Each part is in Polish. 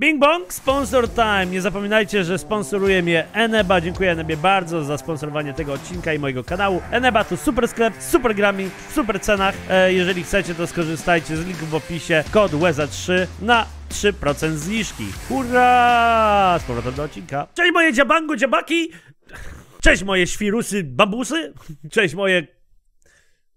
Bing Bong, sponsor time. Nie zapominajcie, że sponsoruje mnie Eneba. Dziękuję Enebie bardzo za sponsorowanie tego odcinka i mojego kanału. Eneba to super sklep, super grami, w super cenach. E, jeżeli chcecie, to skorzystajcie z linku w opisie. Kod WEZA3 na 3% zniżki. Hurra! Z powrotem do odcinka. Cześć moje dziabango, dziabaki! Cześć moje świrusy, babusy! Cześć moje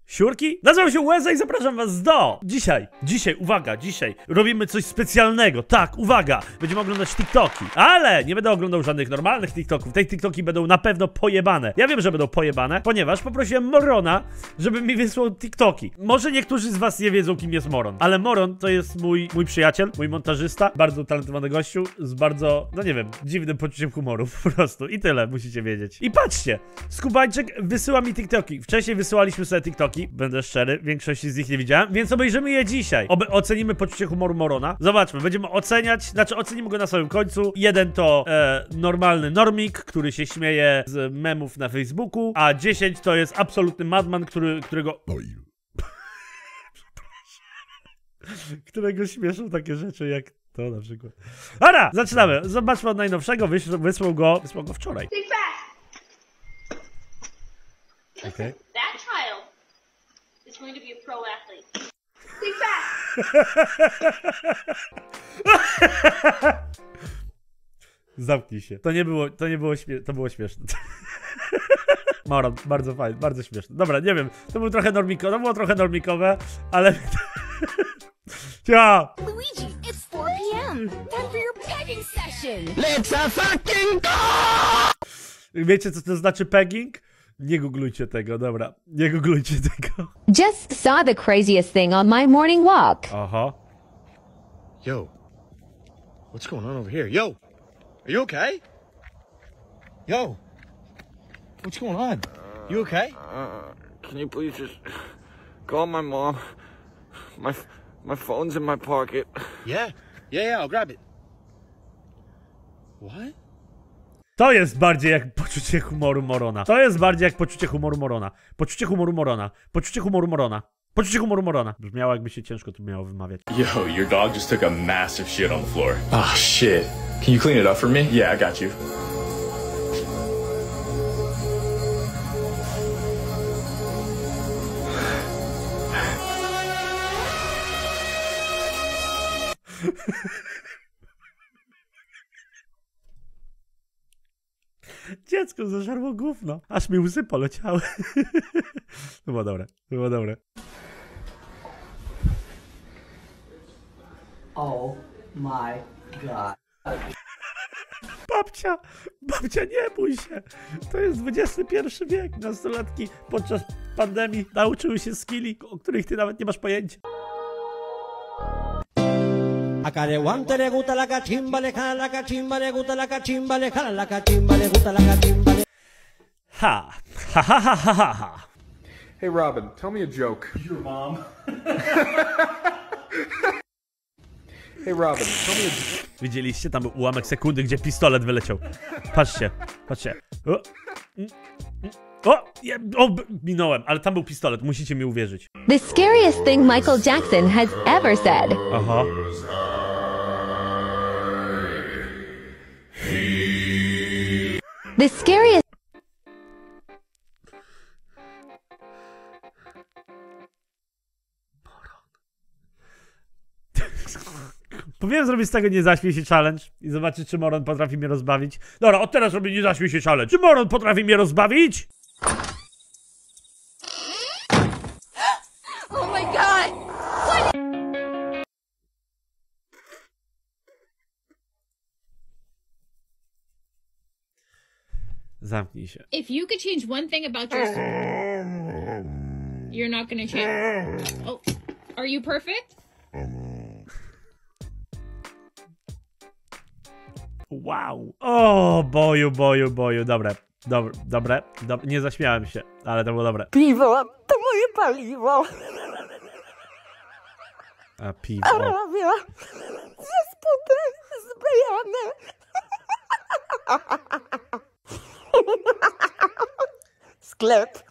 Siurki? Nazywam się Łeza i zapraszam was do... Dzisiaj, dzisiaj, uwaga, dzisiaj robimy coś specjalnego. Tak, uwaga, będziemy oglądać TikToki. Ale nie będę oglądał żadnych normalnych TikToków. Te TikToki będą na pewno pojebane. Ja wiem, że będą pojebane, ponieważ poprosiłem Morona, żeby mi wysłał TikToki. Może niektórzy z was nie wiedzą, kim jest Moron, ale Moron to jest mój, mój przyjaciel, mój montażysta, bardzo talentowany gościu, z bardzo, no nie wiem, dziwnym poczuciem humoru po prostu. I tyle, musicie wiedzieć. I patrzcie, Skubańczyk wysyła mi TikToki. Wcześniej wysyłaliśmy sobie TikToki, będę szczery, większości z nich nie widziałem, więc obejrzymy je dzisiaj. Oby ocenimy poczucie humoru Morona. Zobaczmy, będziemy oceniać, znaczy ocenimy go na samym końcu. Jeden to e, normalny normik, który się śmieje z memów na Facebooku, a 10 to jest absolutny madman, który, którego... którego śmieszą takie rzeczy jak to na przykład. Dobra, zaczynamy. Zobaczmy od najnowszego. Wysłał, wysłał go, wysłał go wczoraj. Okay. Is going to be a pro athlete. Stay fast. Zamknij się. To nie było, to nie było śmie- to było śmieszne. Moron, bardzo fajnie, bardzo śmieszne. Dobra, nie wiem, to był trochę normikowe, to było trochę normikowe, ale... Ja! Luigi, it's 4 p.m. Time for your pegging session. Wiecie, co to znaczy pegging? Nie googlujcie tego, dobra. Nie googlujcie tego. Just saw the craziest thing on my morning walk. Aha. Yo, what's going on over here? Yo, are you okay? Yo, what's going on? You okay? Uh, Can you please just call my mom? My my phone's in my pocket. Yeah, yeah, yeah. I'll grab it. What? To jest bardziej jak poczucie humoru Morona. To jest bardziej jak poczucie humoru Morona. Poczucie humoru Morona. Poczucie humoru Morona. Poczucie humoru Morona. Brzmiało jakby się ciężko to miało wymawiać. Yo, your dog just took a massive shit on the floor. Oh shit. Can you clean it up for me? Yeah, I got you. Dziecko zażarło gówno. Aż mi łzy poleciały. to było dobre. To było dobre. Oh my god. Babcia! Babcia, nie bój się! To jest XXI wiek. Nastolatki podczas pandemii nauczyły się skilli, o których ty nawet nie masz pojęcia. A Careguante le gusta la cachimba, le jala la cachimba, le gusta la cachimba, le jala la cachimba, le gusta la cachimba. le- Ha! Ha ha ha ha ha ha! Hey, Robin, tell me a joke. Your mom. Hey, Robin, tell me a Widzieliście? Tam był ułamek sekundy, gdzie pistolet wyleciał. Patrzcie, patrzcie. O! Mm, mm. O! Je, o! Minąłem, ale tam był pistolet, musicie mi uwierzyć. The scariest thing Michael Jackson has ever said. Aha. The scariest Powinien zrobić z tego nie zaśmiej się challenge i zobaczyć, czy Moron potrafi mnie rozbawić. Dobra, od teraz robię nie zaśmiej się challenge. Czy Moron potrafi mnie rozbawić? Zamknij się. If you could change one thing about yourself, you're not gonna change. Oh, are you perfect? Wow. O, boju, boju, boju. Dobre, dobre, dobre. dobre. Nie zaśmiałem się, ale to było dobre. Piwo to moje paliwo. A piwo. Arabia ze spodem zbejane. Sklep.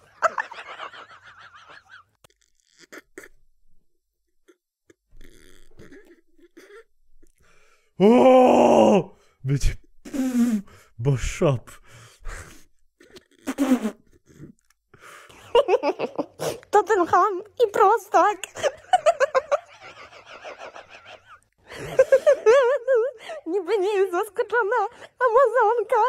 O! Będzie... Bo shop. To ten ham i prostak. Niby nie jest zaskoczona Amazonka.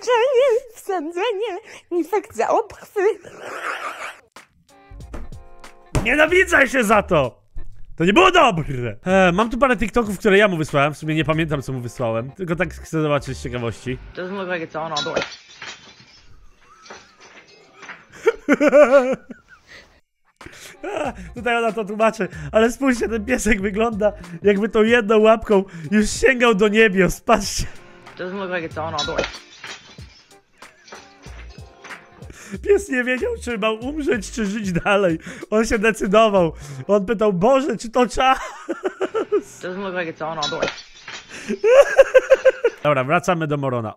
I pieczenie, wsadzenie, infekcja obchwy. Nienawidzę się za to! To nie było dobre! E, mam tu parę TikToków, które ja mu wysłałem. W sumie nie pamiętam, co mu wysłałem. Tylko tak chcę zobaczyć z ciekawości. Doesn't look like it's on all the way. A, tutaj ona to tłumaczy, ale spójrzcie, ten piesek wygląda jakby tą jedną łapką już sięgał do niebios. Patrzcie, Doesn't look like it's on all the way. Pies nie wiedział, czy ma umrzeć, czy żyć dalej. On się decydował. On pytał, Boże, czy to czas? Doesn't look like it's on all the way. Dobra, wracamy do Morona.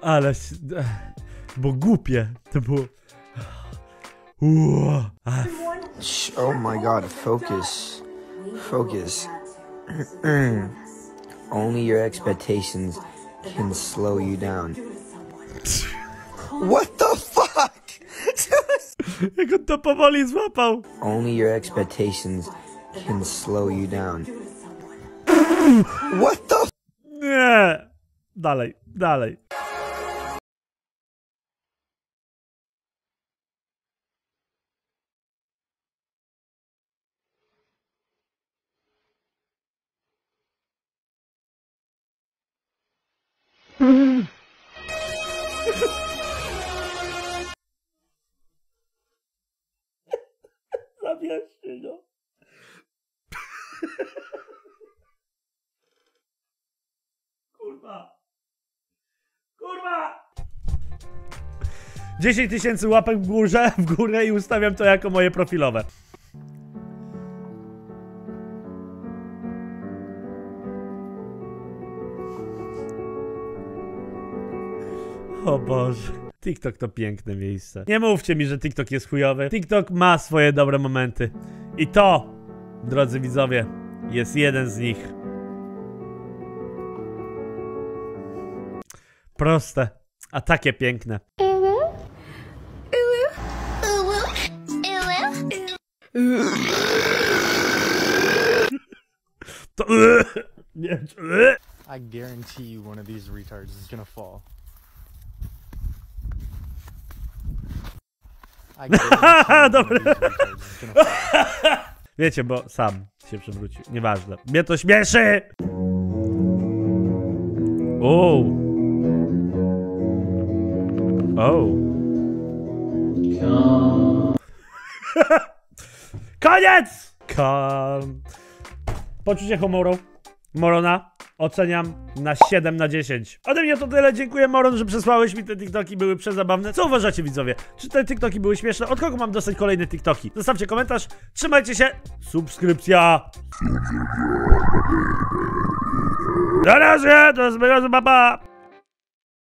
Ale... Bo głupie. To było... Uuu, Oh my god, focus. Focus. Only your expectations can slow you down. What the fuck? Jak on to powoli złapał. Only your expectations can slow you down. What the Nie! Dalej, dalej. Go. Kurwa. Kurwa! 10 tysięcy łapek w górze, w górę i ustawiam to jako moje profilowe. O Boże. TikTok to piękne miejsce. Nie mówcie mi, że TikTok jest chujowy. TikTok ma swoje dobre momenty. I to, drodzy widzowie, jest jeden z nich. Proste, a takie piękne. To nie, I guarantee you one of these retards is gonna fall. Wiecie, bo sam się przewrócił. Nieważne. Mnie to śmieszy! O. O. Koniec! Kon... Poczucie humoru. Morona oceniam na 7 na 10. Ode mnie to tyle. Dziękuję Moron, że przesłałeś mi te TikToki. Były przezabawne. Co uważacie widzowie? Czy te TikToki były śmieszne? Od kogo mam dostać kolejne TikToki? Zostawcie komentarz. Trzymajcie się. Subskrypcja. Na razie. Do zobaczenia. Pa, pa.